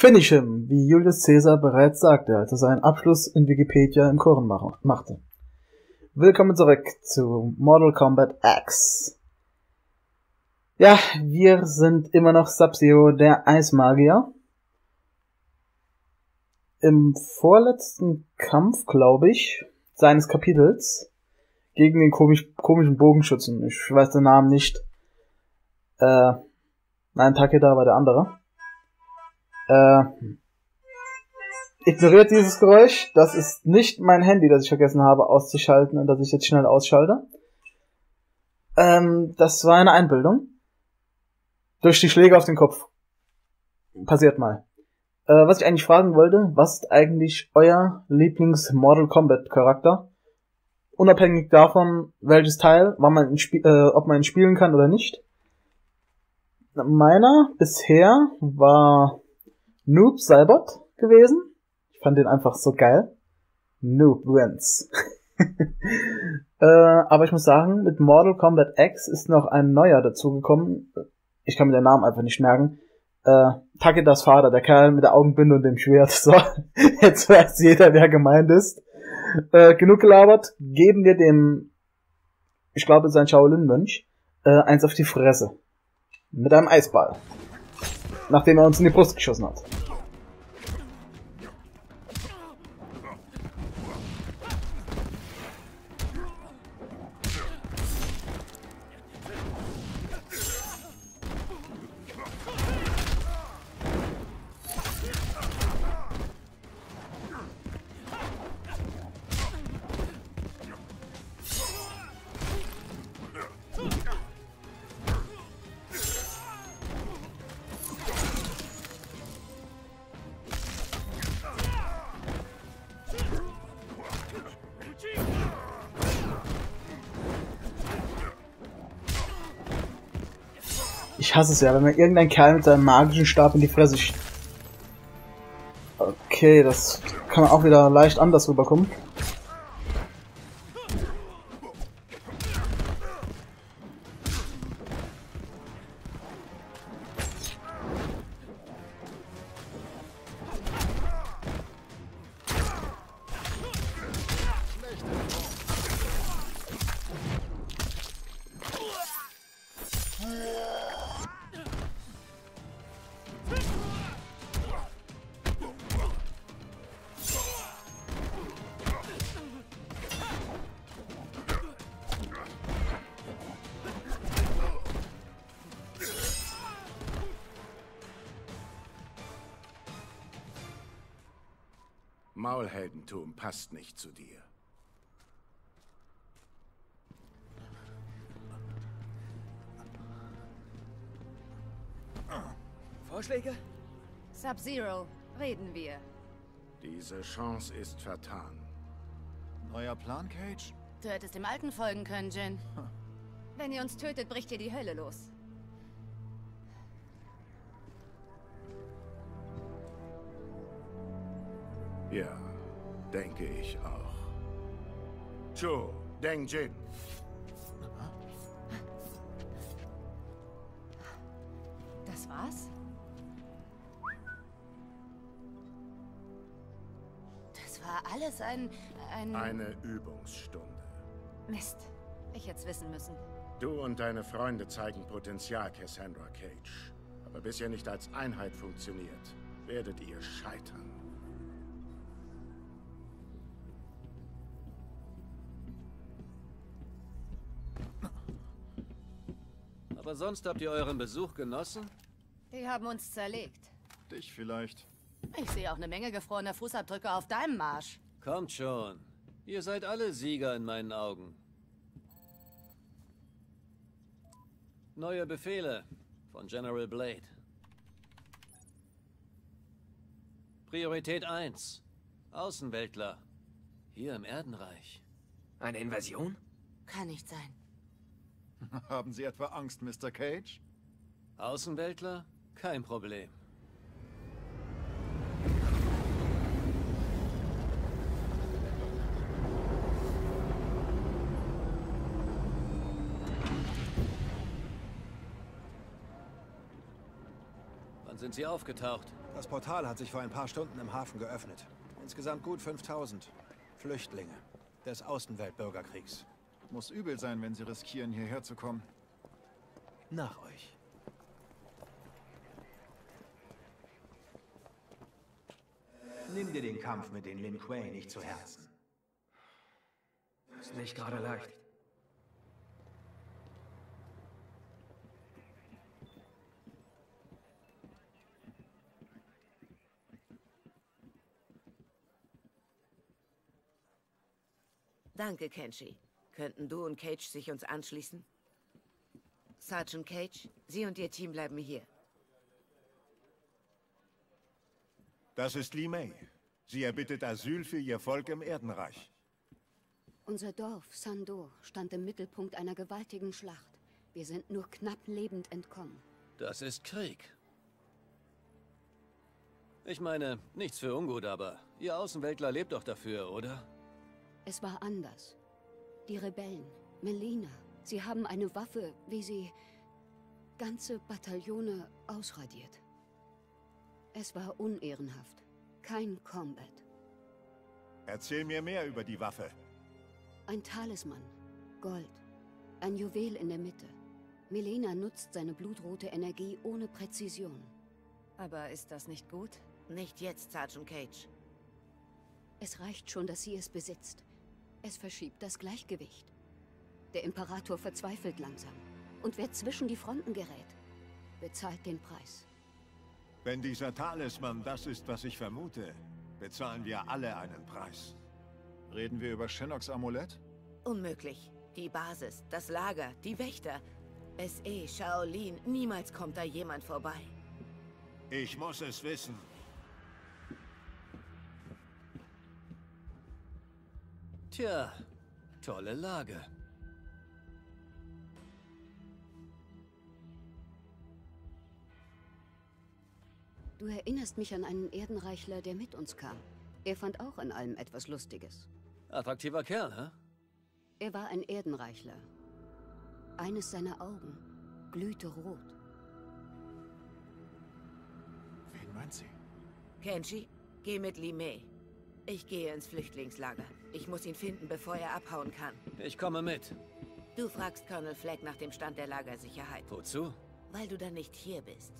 Finish him, wie Julius Caesar bereits sagte, als er seinen Abschluss in Wikipedia im Korn machte. Willkommen zurück zu Mortal Kombat X. Ja, wir sind immer noch Sub-Zero, der Eismagier. Im vorletzten Kampf, glaube ich, seines Kapitels gegen den komisch, komischen Bogenschützen. Ich weiß den Namen nicht. Äh, nein, Takeda war der andere. Äh, ignoriert dieses Geräusch. Das ist nicht mein Handy, das ich vergessen habe auszuschalten und das ich jetzt schnell ausschalte. Ähm, das war eine Einbildung. Durch die Schläge auf den Kopf. Passiert mal. Äh, was ich eigentlich fragen wollte, was ist eigentlich euer Lieblings-Mortal Kombat Charakter? Unabhängig davon, welches Teil, wann man äh, ob man ihn spielen kann oder nicht. Meiner bisher war Noob Cybot gewesen. Ich fand den einfach so geil. Noob wins. äh, aber ich muss sagen, mit Mortal Kombat X ist noch ein neuer dazugekommen. Ich kann mir den Namen einfach nicht merken. Äh, Takedas Vater, der Kerl mit der Augenbinde und dem Schwert. So, jetzt weiß jeder, wer gemeint ist. Äh, genug gelabert. Geben wir dem, ich glaube, sein Shaolin-Mönch, äh, eins auf die Fresse. Mit einem Eisball. Nachdem er uns in die Brust geschossen hat. Ich hasse es ja, wenn mir irgendein Kerl mit seinem magischen Stab in die Fresse schießt. Okay, das kann auch wieder leicht anders rüberkommen. Maulheldentum passt nicht zu dir. Vorschläge? Sub-Zero, reden wir. Diese Chance ist vertan. Neuer Plan, Cage? Du hättest dem Alten folgen können, Jin. Wenn ihr uns tötet, bricht ihr die Hölle los. Ja, denke ich auch. Chu, Deng Jin. Das war's? Das war alles ein... ein... Eine Übungsstunde. Mist. Ich hätte es wissen müssen. Du und deine Freunde zeigen Potenzial, Cassandra Cage. Aber bis ihr nicht als Einheit funktioniert, werdet ihr scheitern. Aber sonst habt ihr euren Besuch genossen? Die haben uns zerlegt. Dich vielleicht. Ich sehe auch eine Menge gefrorener Fußabdrücke auf deinem Marsch. Kommt schon. Ihr seid alle Sieger in meinen Augen. Neue Befehle von General Blade. Priorität 1. Außenweltler. Hier im Erdenreich. Eine Invasion? Kann nicht sein. Haben Sie etwa Angst, Mr. Cage? Außenweltler? Kein Problem. Wann sind Sie aufgetaucht? Das Portal hat sich vor ein paar Stunden im Hafen geöffnet. Insgesamt gut 5000 Flüchtlinge des Außenweltbürgerkriegs. Muss übel sein, wenn sie riskieren, hierher zu kommen. Nach euch. Nimm dir den Kampf mit den Lin Kuei nicht zu Herzen. Ist nicht gerade leicht. Danke, Kenshi. Könnten du und Cage sich uns anschließen? Sergeant Cage, Sie und Ihr Team bleiben hier. Das ist Li Mei. Sie erbittet Asyl für ihr Volk im Erdenreich. Unser Dorf, Sando, stand im Mittelpunkt einer gewaltigen Schlacht. Wir sind nur knapp lebend entkommen. Das ist Krieg. Ich meine, nichts für ungut, aber Ihr Außenweltler lebt doch dafür, oder? Es war anders. Die Rebellen, Melina, sie haben eine Waffe, wie sie ganze Bataillone ausradiert. Es war unehrenhaft. Kein Combat. Erzähl mir mehr über die Waffe. Ein Talisman. Gold. Ein Juwel in der Mitte. Melena nutzt seine blutrote Energie ohne Präzision. Aber ist das nicht gut? Nicht jetzt, Sergeant Cage. Es reicht schon, dass sie es besitzt. Es verschiebt das Gleichgewicht. Der Imperator verzweifelt langsam. Und wer zwischen die Fronten gerät, bezahlt den Preis. Wenn dieser Talisman das ist, was ich vermute, bezahlen wir alle einen Preis. Reden wir über Shinoks Amulett? Unmöglich. Die Basis, das Lager, die Wächter. SE, Shaolin, niemals kommt da jemand vorbei. Ich muss es wissen. Tja, tolle Lage. Du erinnerst mich an einen Erdenreichler, der mit uns kam. Er fand auch an allem etwas Lustiges. Attraktiver Kerl, hä? Er war ein Erdenreichler. Eines seiner Augen glühte rot. Wen meint sie? Kenshi, geh mit Li Mei. Ich gehe ins Flüchtlingslager. Ich muss ihn finden, bevor er abhauen kann. Ich komme mit. Du fragst Colonel Flagg nach dem Stand der Lagersicherheit. Wozu? Weil du dann nicht hier bist.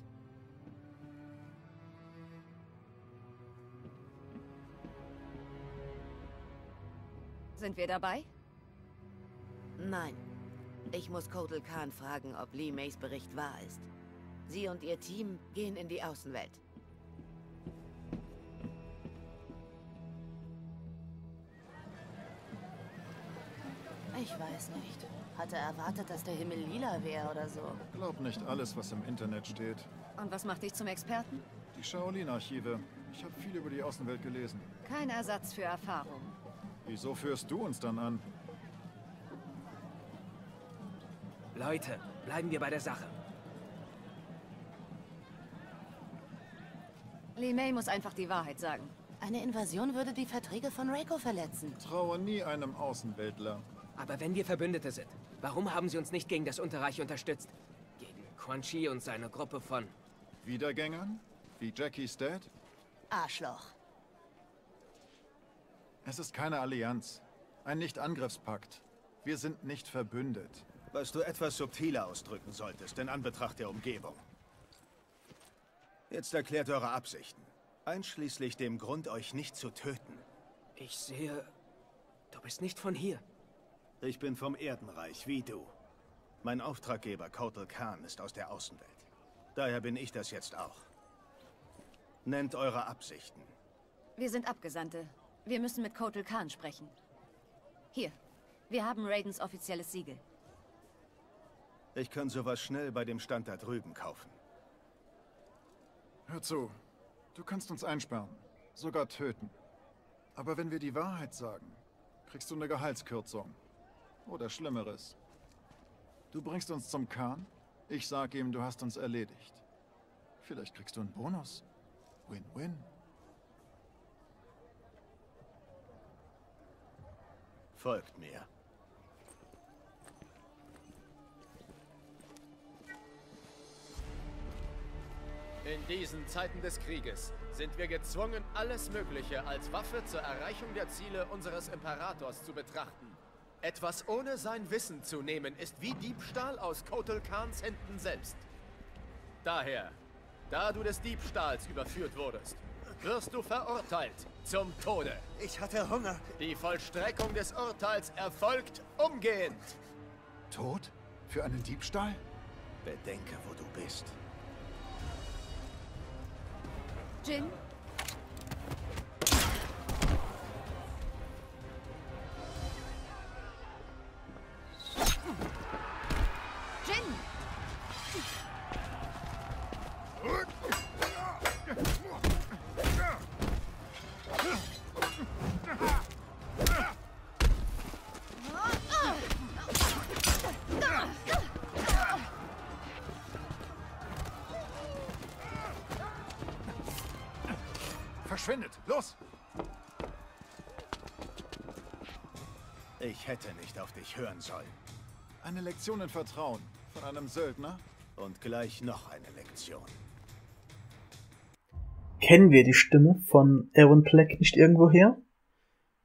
Sind wir dabei? Nein. Ich muss Kotal Khan fragen, ob Lee Mays Bericht wahr ist. Sie und ihr Team gehen in die Außenwelt. Ich weiß nicht. Hatte erwartet, dass der Himmel lila wäre oder so. Glaub nicht alles, was im Internet steht. Und was macht dich zum Experten? Die Shaolin-Archive. Ich habe viel über die Außenwelt gelesen. Kein Ersatz für Erfahrung. Wieso führst du uns dann an? Leute, bleiben wir bei der Sache. Li Mei muss einfach die Wahrheit sagen. Eine Invasion würde die Verträge von Reiko verletzen. Traue nie einem Außenweltler. Aber wenn wir Verbündete sind, warum haben sie uns nicht gegen das Unterreich unterstützt? Gegen Quan Chi und seine Gruppe von... Wiedergängern? Wie Jackie's Dad? Arschloch. Es ist keine Allianz. Ein Nicht-Angriffspakt. Wir sind nicht verbündet. Was du etwas subtiler ausdrücken solltest, in Anbetracht der Umgebung. Jetzt erklärt eure Absichten. Einschließlich dem Grund, euch nicht zu töten. Ich sehe... Du bist nicht von hier. Ich bin vom Erdenreich, wie du. Mein Auftraggeber, Kotal Khan, ist aus der Außenwelt. Daher bin ich das jetzt auch. Nennt eure Absichten. Wir sind Abgesandte. Wir müssen mit Kotal Khan sprechen. Hier. Wir haben Raidens offizielles Siegel. Ich kann sowas schnell bei dem Stand da drüben kaufen. Hör zu. Du kannst uns einsperren. Sogar töten. Aber wenn wir die Wahrheit sagen, kriegst du eine Gehaltskürzung. Oder Schlimmeres. Du bringst uns zum Khan, ich sag ihm, du hast uns erledigt. Vielleicht kriegst du einen Bonus. Win-win. Folgt mir. In diesen Zeiten des Krieges sind wir gezwungen, alles Mögliche als Waffe zur Erreichung der Ziele unseres Imperators zu betrachten. Etwas ohne sein Wissen zu nehmen, ist wie Diebstahl aus Kotal Khans Händen selbst. Daher, da du des Diebstahls überführt wurdest, wirst du verurteilt zum Tode. Ich hatte Hunger. Die Vollstreckung des Urteils erfolgt umgehend. Tod? Für einen Diebstahl? Bedenke, wo du bist. Jin? Jin! Verschwindet! Los! Ich hätte nicht auf dich hören sollen. Eine Lektion in Vertrauen. Von einem Söldner? Und gleich noch eine Lektion. Kennen wir die Stimme von Aaron Black nicht irgendwoher?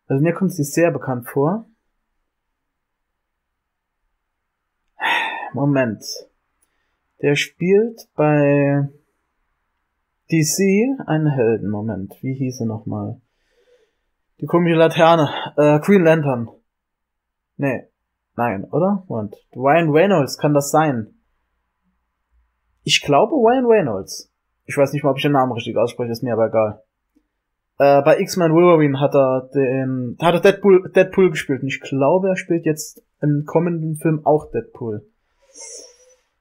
Also mir kommt sie sehr bekannt vor. Moment. Der spielt bei DC einen Helden. Moment, wie hieß er nochmal? Die komische Laterne. Äh, Green Lantern. Nee. Nein, oder? Moment. Ryan Reynolds, kann das sein? Ich glaube Ryan Reynolds. Ich weiß nicht mal, ob ich den Namen richtig ausspreche, ist mir aber egal. Äh, bei X-Men Wolverine hat er den, hat er Deadpool, Deadpool gespielt und ich glaube, er spielt jetzt im kommenden Film auch Deadpool.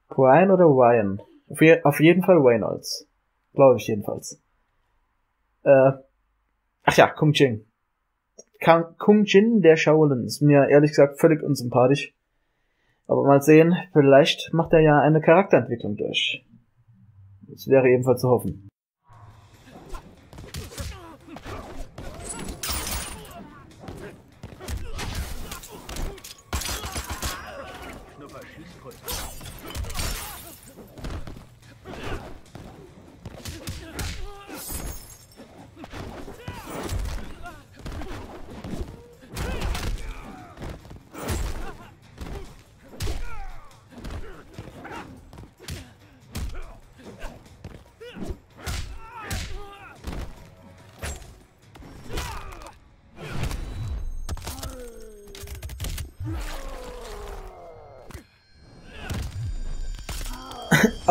Brian oder Ryan? Auf, je, auf jeden Fall Reynolds. Glaube ich jedenfalls. Äh, ach ja, Kung Jin. Kung Jin, der Shaolin, ist mir ehrlich gesagt völlig unsympathisch. Aber mal sehen, vielleicht macht er ja eine Charakterentwicklung durch. Das wäre ebenfalls zu hoffen.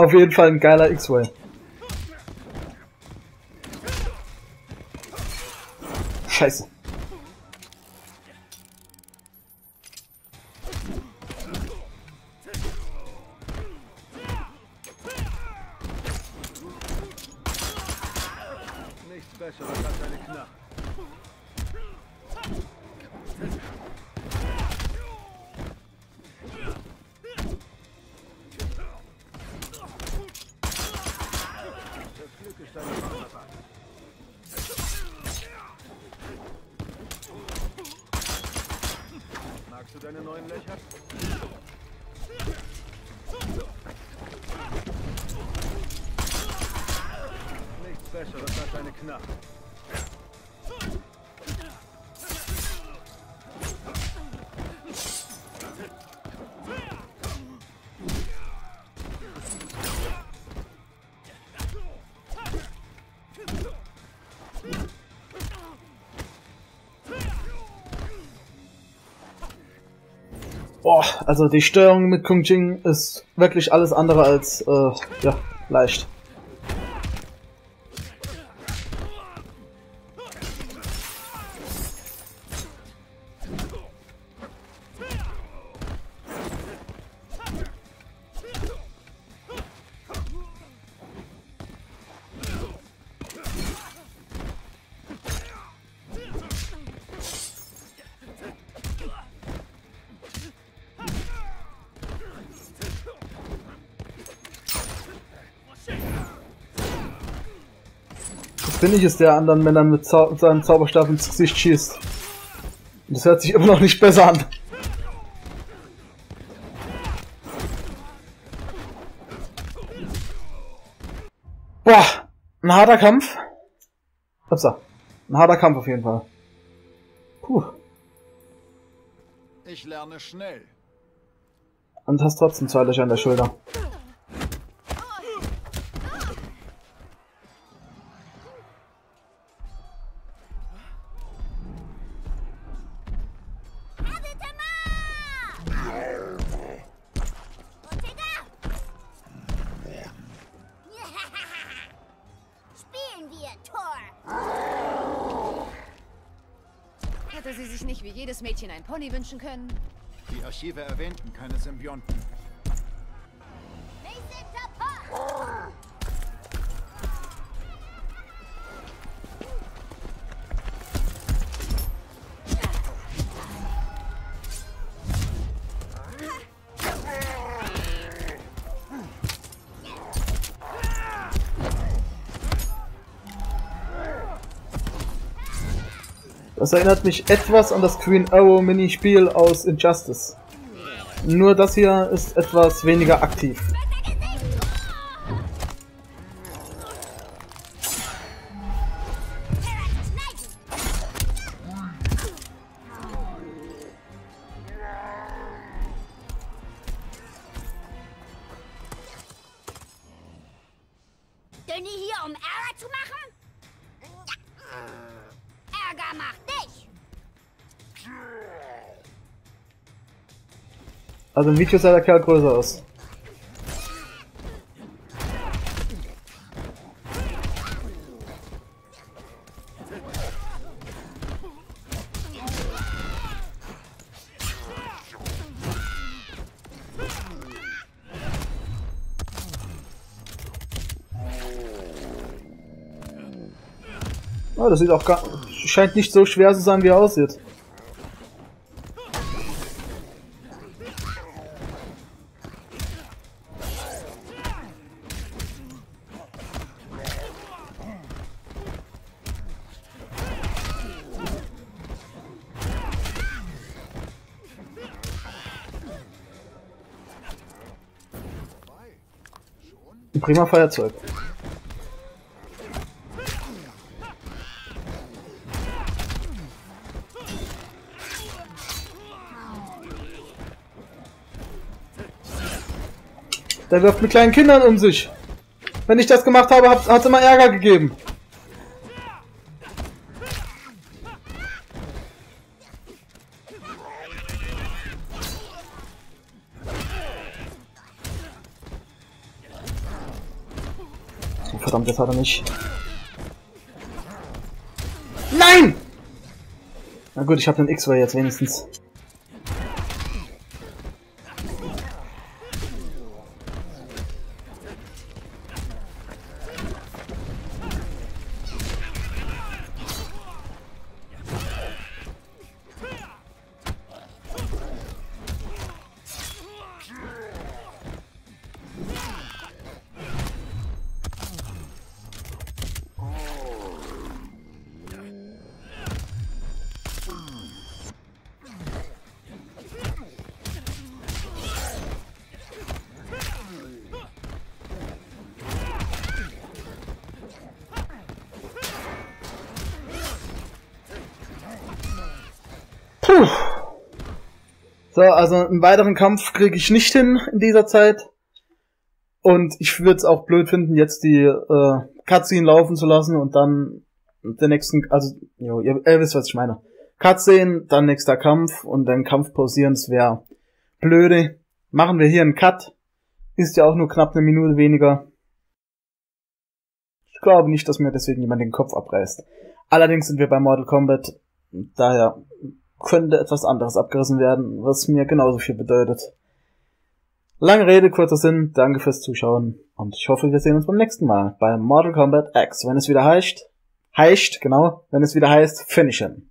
Auf jeden Fall ein geiler X-Way. Scheiße. Deine neuen Löcher? Nichts Besseres als eine Knarre. Boah, also die Steuerung mit Kung Jing ist wirklich alles andere als, äh, ja, leicht. Bin ich es, der anderen Männern mit Zau seinem Zauberstab ins Gesicht schießt. Und das hört sich immer noch nicht besser an. Boah, harter Kampf. Upsa. Ein harter Kampf auf jeden Fall. Puh. Ich lerne schnell. Und hast trotzdem zwei Löcher an der Schulter. Sie sich nicht wie jedes Mädchen ein Pony wünschen können? Die Archive erwähnten keine Symbionten. Das erinnert mich etwas an das Queen Arrow Minispiel aus Injustice. Nur das hier ist etwas weniger aktiv. Also im Video sah der Kerl größer aus. Oh, das sieht auch gar, scheint nicht so schwer zu sein, wie er aussieht. Ein prima Feuerzeug. Der wirft mit kleinen Kindern um sich. Wenn ich das gemacht habe, hat es immer Ärger gegeben. Verdammt, das hat er nicht. Nein! Na gut, ich habe den X-Ray jetzt wenigstens. So, also einen weiteren Kampf kriege ich nicht hin in dieser Zeit. Und ich würde es auch blöd finden, jetzt die äh, Cutscene laufen zu lassen und dann den nächsten, also, jo, ihr, ihr wisst, was ich meine. Cutscene, dann nächster Kampf und dann Kampf pausieren, das wäre blöde. Machen wir hier einen Cut. Ist ja auch nur knapp eine Minute weniger. Ich glaube nicht, dass mir deswegen jemand den Kopf abreißt. Allerdings sind wir bei Mortal Kombat, daher könnte etwas anderes abgerissen werden, was mir genauso viel bedeutet. Lange Rede, kurzer Sinn, danke fürs Zuschauen und ich hoffe, wir sehen uns beim nächsten Mal bei Mortal Kombat X, wenn es wieder heißt, heißt, genau, wenn es wieder heißt, finishen.